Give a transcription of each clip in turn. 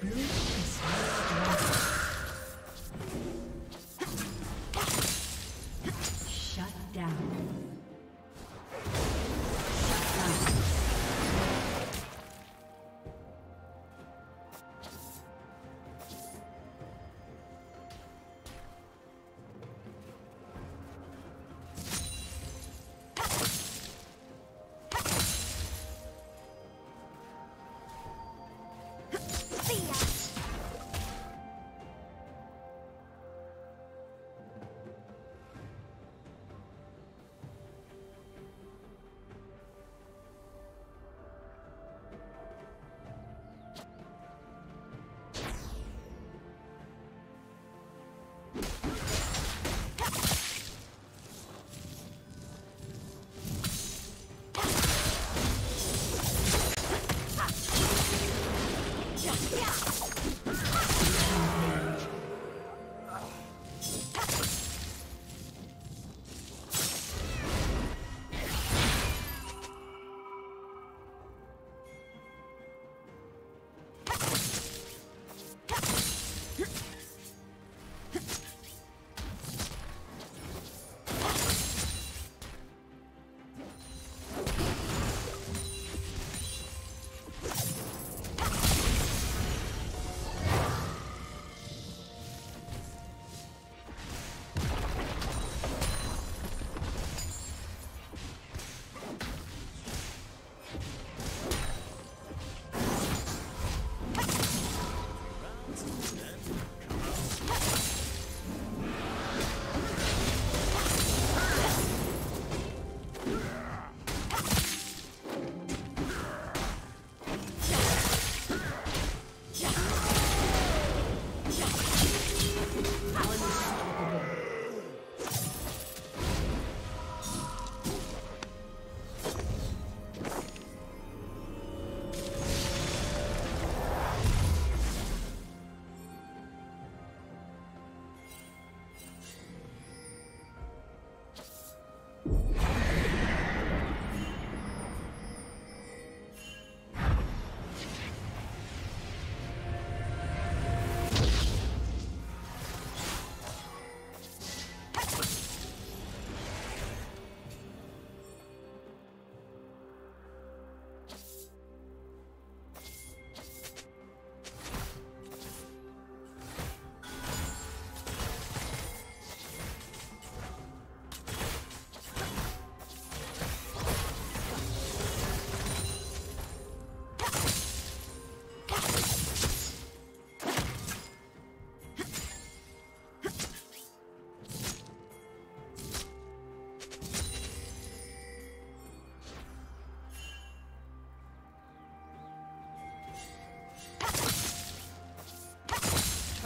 Blue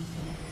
Summoner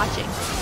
Watching.